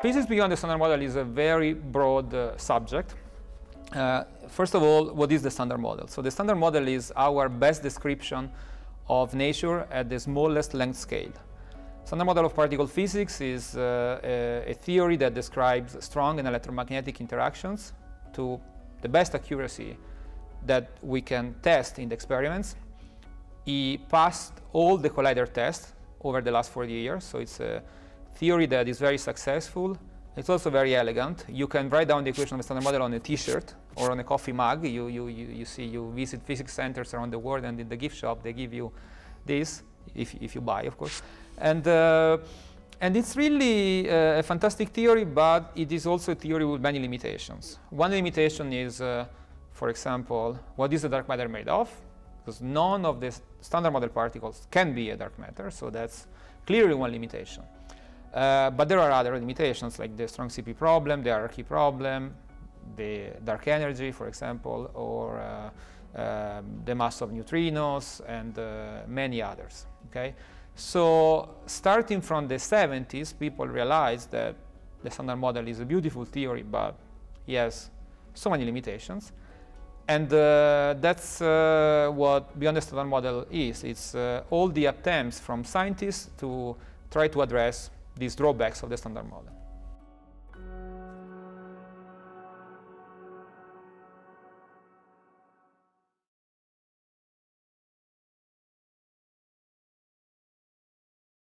Physics beyond the standard model is a very broad uh, subject. Uh, first of all, what is the standard model? So the standard model is our best description of nature at the smallest length scale. Standard model of particle physics is uh, a, a, theory that describes strong and electromagnetic interactions to the best accuracy that we can test in the experiments. He passed all the collider tests over the last 40 years, so it's a theory that is very successful. It's also very elegant. You can write down the equation of a standard model on a T-shirt or on a coffee mug. You, you, you, you see, you visit physics centers around the world, and in the gift shop, they give you this, if, if you buy, of course. And, uh, and it's really uh, a fantastic theory, but it is also a theory with many limitations. One limitation is, uh, for example, what is the dark matter made of? Because none of the standard model particles can be a dark matter, so that's clearly one limitation. Uh, but there are other limitations like the strong CP problem, the hierarchy problem, the dark energy, for example, or uh, uh, the mass of neutrinos, and uh, many others. Okay, so starting from the 70s, people realized that the standard model is a beautiful theory, but it has so many limitations. And uh, that's uh, what Beyond the Standard Model is. It's all the attempts from scientists to try to address these drawbacks of the standard model.